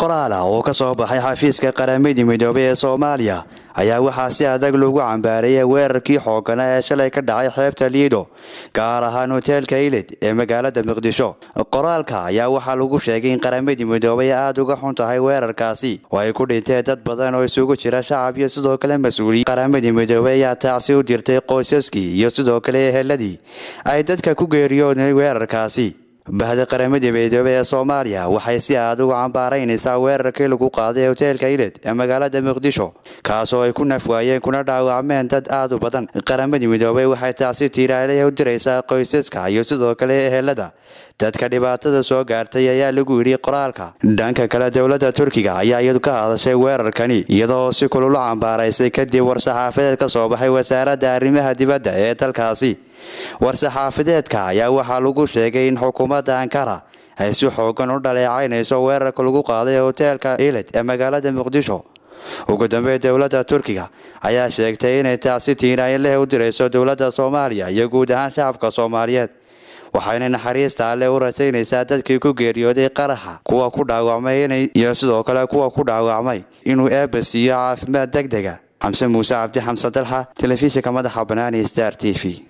qoraal ah oo ka soo baxay xafiiska qaramada midoobay ee soomaaliya ayaa waxaa si adag lagu cambaareeyay weerarkii xoogana ee shalay ka dhacay xeebta liido gaar ahaan hoteelka ilid ee magaalada muqdisho. Qoraalka ayaa waxaa lagu sheegay in qaramada midoobay aada uga xun tahay weerarkaasi. Oo ay ku dhinteen dad badan oo isugu jira shacab iyo sidoo kale mas'uuliyiin qaramada midoobey ayaa tacsi u dirtay qoysaskii iyo sidoo kale eheladii ay dadka ku geeriyoodeen weerarkaasi bahda qaramada midoobey ee soomaaliya. Waxay si aad uga cambaaraynaysaa weerarkii lagu qaaday hoteelka ilid ee magaalada muqdisho kaasoo ay ku nafwaayeen kuna dhaawacmeen dad aad u badan. Qaramada midoobey waxay taasi tiiraaliya u diraysaa qoysaska iyo sidoo kale ehelada. Dadka dhibaatada soo gaartay ayaa lagu yidhi qoraalka dhanka kale dowladda turkiga ayaa iyadu ka hadashay weerarkani iyadoo si kululu cambaaraysay kadib war-saxaafadeed ka soo baxay wasaaradda arrimaha dibadda ee dalkaasi war-saxaafadeedka ayaa waxaa lagu sheegay in xukuumadda ankara ay si xoogan u dhaleecaynayso weerarka lagu qaaday hoteelka ilid ee magaalada muqdisho. Ugu dambeyn dowladda turkiga ayaa sheegtay inay taasi tiiraanleh u dirayso dowladda soomaaliya iyo guud ahaan shacabka soomaaliyeed waxayna naxariista alle u rajaynaysaa dadkii ku geeriyooday qaraxa kuwa ku dhaawacmay iyo sidoo kale kuwa ku dhaawacmay inuu eebba siiyo caafimaad deg dega xamse muuse cabdi xamse dalxa telefishinka madaxa banaani star t v